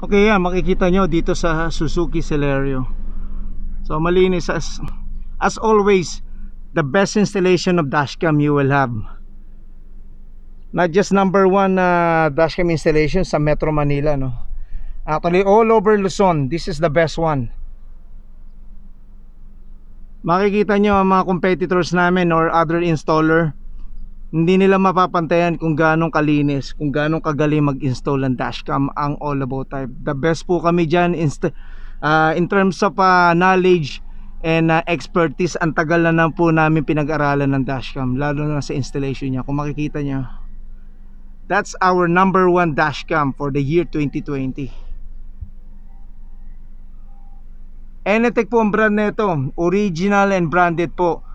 Okay yan, makikita nyo dito sa Suzuki Celerio. So malinis as, as always, the best installation of dashcam you will have. Not just number one uh, dashcam installation sa Metro Manila, no? Actually, all over Luzon, this is the best one. Makikita nyo ang mga competitors namin or other installer, hindi nila mapapantayan kung ganong kalinis, kung ganong kagaling mag-install ng dashcam ang All About Type. The best po kami dyan inst- uh, in terms of uh, knowledge and uh, expertise. Ang tagal na na po namin pinag-aralan ng dashcam, lalo na sa installation niya. Kung makikita niyo, that's our number one dashcam for the year 2020. Enetec po ang brand nito, original and branded po.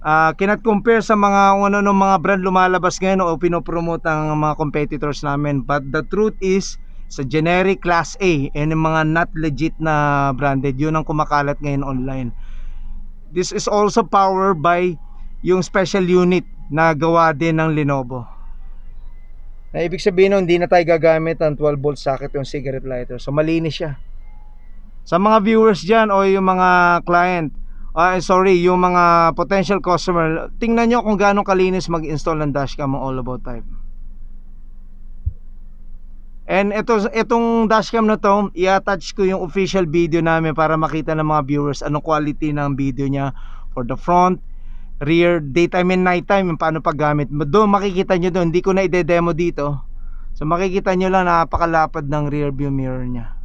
Ah, cannot compare sa mga ano ng mga brand lumalabas ngayon o pinopromote ang mga competitors namin. But the truth is, sa generic class A and yung mga not legit na branded, yun ang kumakalat ngayon online. This is also powered by yung special unit na gawa din ng Lenovo. Na ibig sabihin nun, hindi na tayo gagamit ng 12 volt socket yung cigarette lighter. So malinis siya. Sa mga viewers dyan o yung mga client, ah sorry, yung mga potential customer, tingnan nyo kung gaano kalinis mag-install ng dashcam ang All About Type. And ito, itong dashcam na to, i-attach ko yung official video namin para makita ng mga viewers anong quality ng video niya for the front, rear, daytime and nighttime, yung paano paggamit. Doon makikita nyo doon, hindi ko na ide-demo dito. So makikita nyo lang napakalapad ng rear view mirror niya.